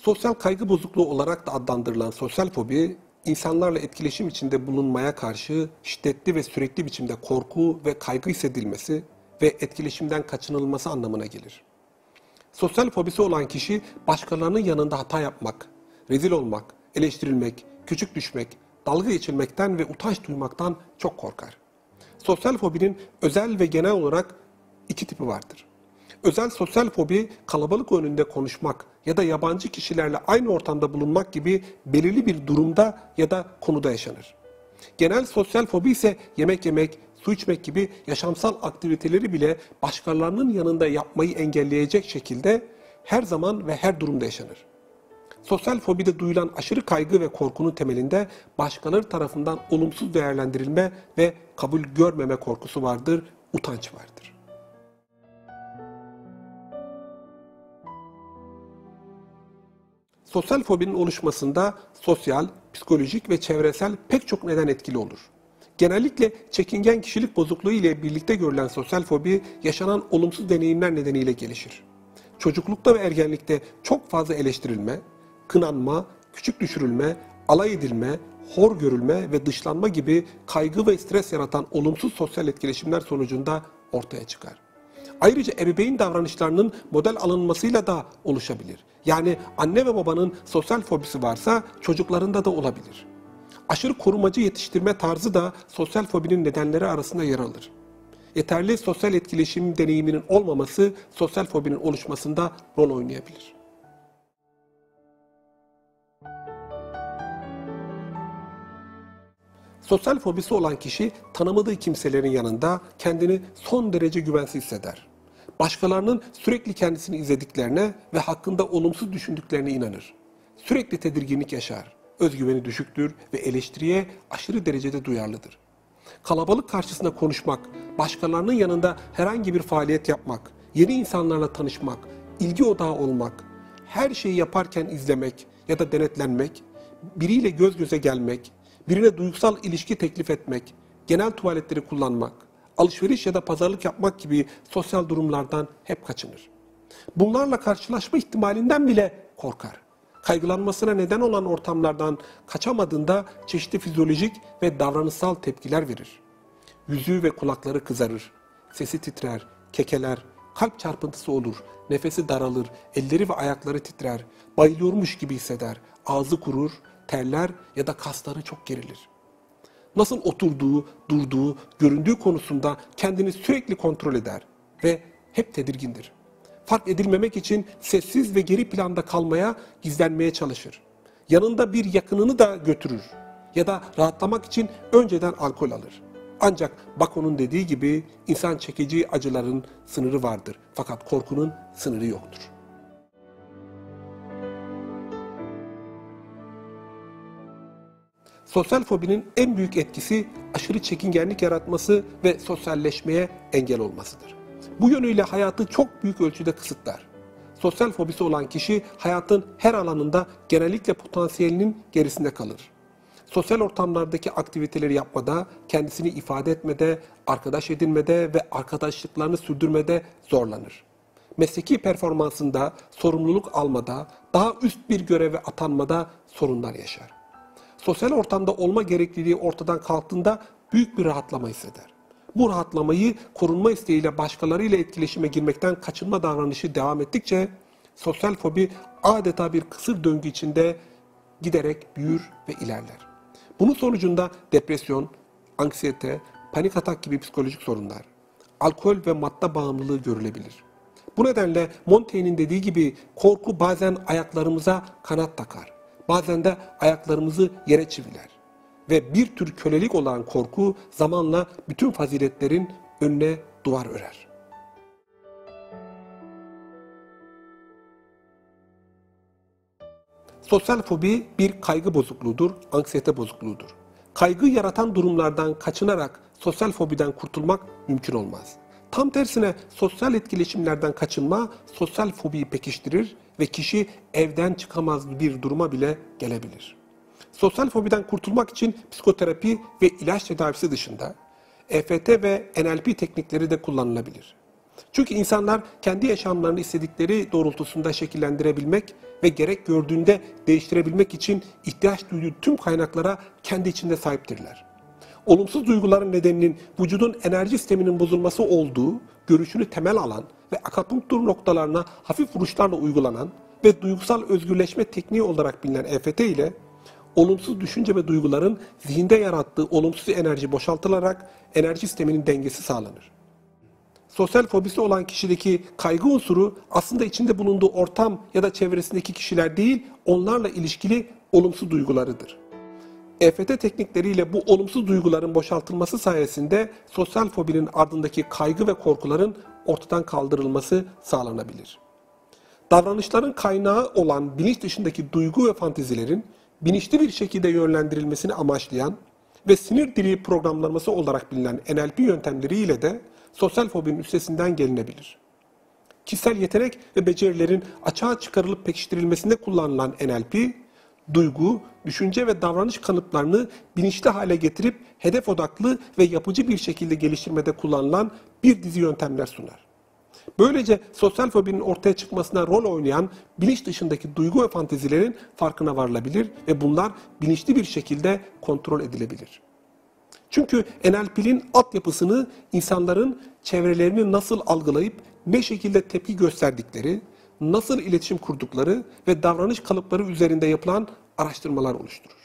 Sosyal kaygı bozukluğu olarak da adlandırılan sosyal fobi, insanlarla etkileşim içinde bulunmaya karşı şiddetli ve sürekli biçimde korku ve kaygı hissedilmesi ve etkileşimden kaçınılması anlamına gelir. Sosyal fobisi olan kişi başkalarının yanında hata yapmak, rezil olmak, eleştirilmek, küçük düşmek, dalga geçilmekten ve utanç duymaktan çok korkar. Sosyal fobinin özel ve genel olarak iki tipi vardır. Özel sosyal fobi kalabalık önünde konuşmak ya da yabancı kişilerle aynı ortamda bulunmak gibi belirli bir durumda ya da konuda yaşanır. Genel sosyal fobi ise yemek yemek, su içmek gibi yaşamsal aktiviteleri bile başkalarının yanında yapmayı engelleyecek şekilde her zaman ve her durumda yaşanır. Sosyal fobide duyulan aşırı kaygı ve korkunun temelinde başkaları tarafından olumsuz değerlendirilme ve kabul görmeme korkusu vardır, utanç vardır. Sosyal fobinin oluşmasında sosyal, psikolojik ve çevresel pek çok neden etkili olur. Genellikle çekingen kişilik bozukluğu ile birlikte görülen sosyal fobi yaşanan olumsuz deneyimler nedeniyle gelişir. Çocuklukta ve ergenlikte çok fazla eleştirilme, kınanma, küçük düşürülme, alay edilme, hor görülme ve dışlanma gibi kaygı ve stres yaratan olumsuz sosyal etkileşimler sonucunda ortaya çıkar. Ayrıca ebeveyn davranışlarının model alınmasıyla da oluşabilir. Yani anne ve babanın sosyal fobisi varsa çocuklarında da olabilir. Aşırı korumacı yetiştirme tarzı da sosyal fobinin nedenleri arasında yer alır. Yeterli sosyal etkileşim deneyiminin olmaması sosyal fobinin oluşmasında rol oynayabilir. Sosyal fobisi olan kişi tanımadığı kimselerin yanında kendini son derece güvensiz hisseder. Başkalarının sürekli kendisini izlediklerine ve hakkında olumsuz düşündüklerine inanır. Sürekli tedirginlik yaşar. Özgüveni düşüktür ve eleştiriye aşırı derecede duyarlıdır. Kalabalık karşısında konuşmak, başkalarının yanında herhangi bir faaliyet yapmak, yeni insanlarla tanışmak, ilgi odağı olmak, her şeyi yaparken izlemek ya da denetlenmek, biriyle göz göze gelmek, birine duygusal ilişki teklif etmek, genel tuvaletleri kullanmak, alışveriş ya da pazarlık yapmak gibi sosyal durumlardan hep kaçınır. Bunlarla karşılaşma ihtimalinden bile korkar. Kaygılanmasına neden olan ortamlardan kaçamadığında çeşitli fizyolojik ve davranışsal tepkiler verir. Yüzü ve kulakları kızarır, sesi titrer, kekeler, kalp çarpıntısı olur, nefesi daralır, elleri ve ayakları titrer, bayılıyormuş gibi hisseder, ağzı kurur, terler ya da kasları çok gerilir. Nasıl oturduğu, durduğu, göründüğü konusunda kendini sürekli kontrol eder ve hep tedirgindir. Fark edilmemek için sessiz ve geri planda kalmaya, gizlenmeye çalışır. Yanında bir yakınını da götürür ya da rahatlamak için önceden alkol alır. Ancak Bakon'un dediği gibi insan çekici acıların sınırı vardır fakat korkunun sınırı yoktur. Sosyal fobinin en büyük etkisi aşırı çekingenlik yaratması ve sosyalleşmeye engel olmasıdır. Bu yönüyle hayatı çok büyük ölçüde kısıtlar. Sosyal fobisi olan kişi hayatın her alanında genellikle potansiyelinin gerisinde kalır. Sosyal ortamlardaki aktiviteleri yapmada, kendisini ifade etmede, arkadaş edinmede ve arkadaşlıklarını sürdürmede zorlanır. Mesleki performansında, sorumluluk almada, daha üst bir göreve atanmada sorunlar yaşar sosyal ortamda olma gerekliliği ortadan kalktığında büyük bir rahatlama hisseder. Bu rahatlamayı korunma isteğiyle başkalarıyla etkileşime girmekten kaçınma davranışı devam ettikçe sosyal fobi adeta bir kısır döngü içinde giderek büyür ve ilerler. Bunun sonucunda depresyon, anksiyete, panik atak gibi psikolojik sorunlar, alkol ve madde bağımlılığı görülebilir. Bu nedenle Montaigne'in dediği gibi korku bazen ayaklarımıza kanat takar bazen de ayaklarımızı yere çiviler. Ve bir tür kölelik olan korku zamanla bütün faziletlerin önüne duvar örer. Sosyal fobi bir kaygı bozukluğudur, anksiyete bozukluğudur. Kaygı yaratan durumlardan kaçınarak sosyal fobiden kurtulmak mümkün olmaz. Tam tersine sosyal etkileşimlerden kaçınma sosyal fobiyi pekiştirir ve kişi evden çıkamaz bir duruma bile gelebilir. Sosyal fobiden kurtulmak için psikoterapi ve ilaç tedavisi dışında EFT ve NLP teknikleri de kullanılabilir. Çünkü insanlar kendi yaşamlarını istedikleri doğrultusunda şekillendirebilmek ve gerek gördüğünde değiştirebilmek için ihtiyaç duyduğu tüm kaynaklara kendi içinde sahiptirler. Olumsuz duyguların nedeninin vücudun enerji sisteminin bozulması olduğu görüşünü temel alan ve akupunktur noktalarına hafif vuruşlarla uygulanan ve duygusal özgürleşme tekniği olarak bilinen EFT ile olumsuz düşünce ve duyguların zihinde yarattığı olumsuz enerji boşaltılarak enerji sisteminin dengesi sağlanır. Sosyal fobisi olan kişideki kaygı unsuru aslında içinde bulunduğu ortam ya da çevresindeki kişiler değil, onlarla ilişkili olumsuz duygularıdır. EFT teknikleriyle bu olumsuz duyguların boşaltılması sayesinde sosyal fobinin ardındaki kaygı ve korkuların ortadan kaldırılması sağlanabilir. Davranışların kaynağı olan bilinç dışındaki duygu ve fantezilerin bilinçli bir şekilde yönlendirilmesini amaçlayan ve sinir dili programlaması olarak bilinen NLP yöntemleriyle de sosyal fobinin üstesinden gelinebilir. Kişisel yetenek ve becerilerin açığa çıkarılıp pekiştirilmesinde kullanılan NLP, duygu, düşünce ve davranış kanıtlarını bilinçli hale getirip hedef odaklı ve yapıcı bir şekilde geliştirmede kullanılan bir dizi yöntemler sunar. Böylece sosyal fobinin ortaya çıkmasına rol oynayan bilinç dışındaki duygu ve fantezilerin farkına varılabilir ve bunlar bilinçli bir şekilde kontrol edilebilir. Çünkü NLP'nin altyapısını insanların çevrelerini nasıl algılayıp ne şekilde tepki gösterdikleri, nasıl iletişim kurdukları ve davranış kalıpları üzerinde yapılan araştırmalar oluşturur.